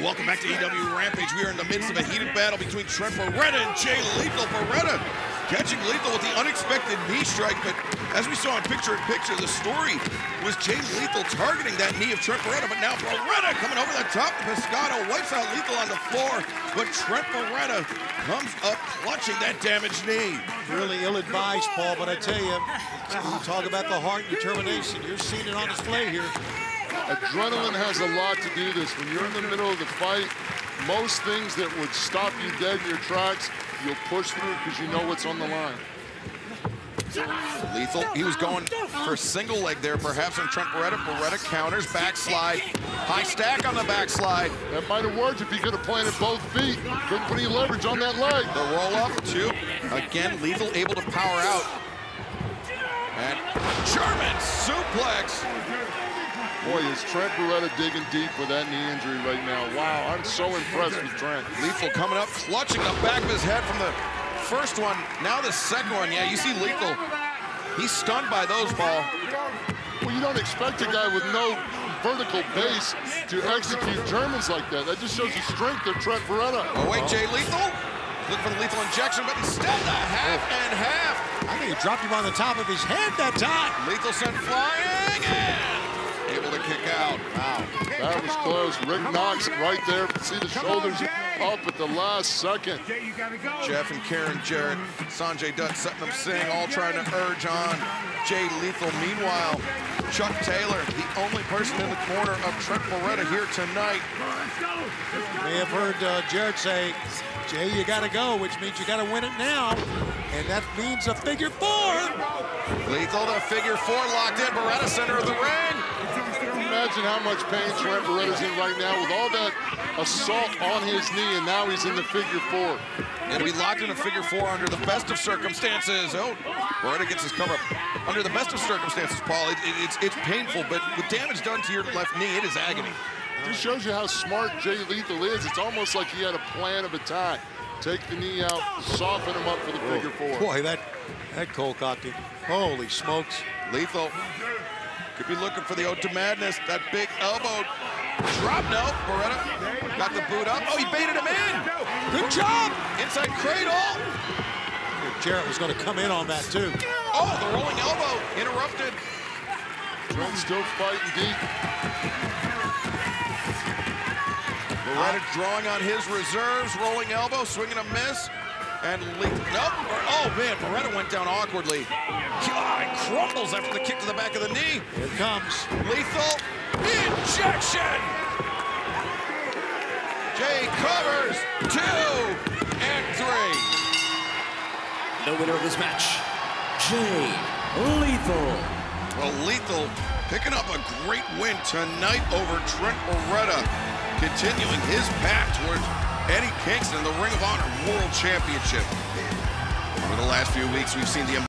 Welcome back to AEW Rampage. We are in the midst of a heated battle between Trent Beretta and Jay Lethal. Beretta catching Lethal with the unexpected knee strike, but as we saw in picture-in-picture, -picture, the story was Jay Lethal targeting that knee of Trent Beretta, but now Beretta coming over the top. Pescado wipes out Lethal on the floor, but Trent Beretta comes up clutching that damaged knee. Really ill-advised, Paul, but I tell you, you talk about the heart and determination. You're seeing it on display here. Adrenaline has a lot to do this. When you're in the middle of the fight, most things that would stop you dead in your tracks, you'll push through because you know what's on the line. Lethal, he was going for a single leg there, perhaps on Trent Beretta. Beretta counters, backslide, high stack on the backslide. That might have worked if he could have planted both feet. Couldn't put any leverage on that leg. The roll up, two. Again, Lethal able to power out. And German suplex. Boy, is Trent Beretta digging deep with that knee injury right now. Wow, I'm so impressed with Trent. Lethal coming up, clutching the back of his head from the first one. Now the second one. Yeah, you see Lethal. He's stunned by those, Paul. Well, you don't expect a guy with no vertical base to execute Germans like that. That just shows the strength of Trent Beretta. Oh, wait, Jay Lethal? Looking for the lethal injection, but instead the half oh. and half. I think he dropped him on the top of his head that time. Lethal sent flying and able to kick out. Wow. That was close. Rick Knox right there. See the shoulders up at the last second. Jeff and Karen Jarrett, Sanjay Dutt, Satnam Singh all trying to urge on Jay Lethal. Meanwhile, Chuck Taylor, the only person in the corner of Trent Beretta here tonight. May have heard uh, Jarrett say, Jay, you got to go, which means you got to win it now. And that means a figure four. Lethal, the figure four locked in. Beretta, center of the ring imagine how much pain Trent Beretta's in right now with all that assault on his knee, and now he's in the figure four. And to be locked in a figure four under the best of circumstances. Oh, Beretta gets his cover up. Under the best of circumstances, Paul, it, it, it's, it's painful, but with damage done to your left knee, it is agony. This shows you how smart Jay Lethal is. It's almost like he had a plan of attack. Take the knee out, soften him up for the figure four. Boy, that, that Cole cocked Holy smokes. Lethal could be looking for the ode to madness. That big elbow drop. No, Beretta got the boot up. Oh, he baited him in. Good job. Inside cradle. Jarrett was going to come in on that, too. Oh, the rolling elbow interrupted. Trent still fighting deep. Beretta drawing on his reserves. Rolling elbow, swinging a miss. And lethal. Nope. Oh, man, Beretta went down awkwardly. God, crumbles after the kick to the back of the knee. Here comes. Lethal injection. Jay covers two and three. The winner of this match, Jay Lethal. Well, Lethal picking up a great win tonight over Trent Beretta, continuing his path towards Eddie Kingston, the Ring of Honor World Championship. Over the last few weeks, we've seen the